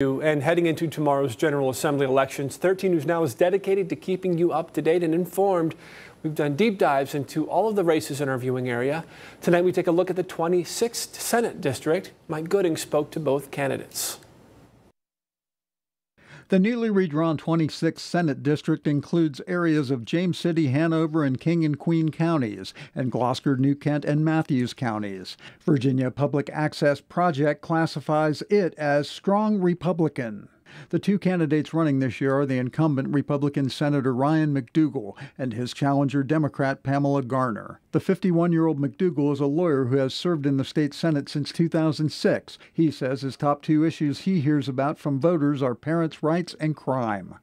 And heading into tomorrow's General Assembly elections, 13 News Now is dedicated to keeping you up to date and informed. We've done deep dives into all of the races in our viewing area. Tonight we take a look at the 26th Senate District. Mike Gooding spoke to both candidates. The newly redrawn 26th Senate District includes areas of James City, Hanover, and King and Queen counties, and Gloucester, New Kent, and Matthews counties. Virginia Public Access Project classifies it as strong Republican. The two candidates running this year are the incumbent Republican Senator Ryan McDougle and his challenger Democrat Pamela Garner. The 51 year old McDougle is a lawyer who has served in the state Senate since 2006. He says his top two issues he hears about from voters are parents' rights and crime.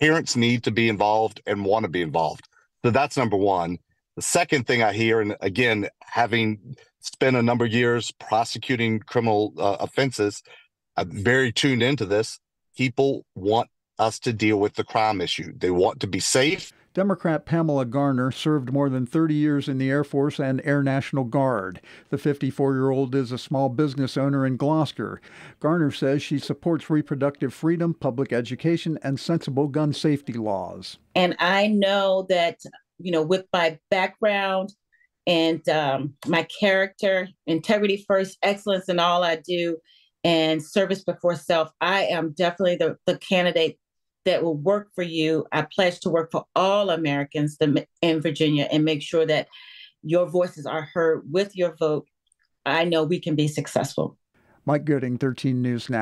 Parents need to be involved and want to be involved. So that's number one. The second thing I hear, and again, having spent a number of years prosecuting criminal uh, offenses, I'm very tuned into this people want us to deal with the crime issue. They want to be safe. Democrat Pamela Garner served more than 30 years in the Air Force and Air National Guard. The 54 year old is a small business owner in Gloucester. Garner says she supports reproductive freedom, public education, and sensible gun safety laws. And I know that, you know, with my background and um, my character, integrity first, excellence in all I do, and service before self, I am definitely the, the candidate that will work for you. I pledge to work for all Americans in Virginia and make sure that your voices are heard with your vote. I know we can be successful. Mike Gooding, 13 News Now.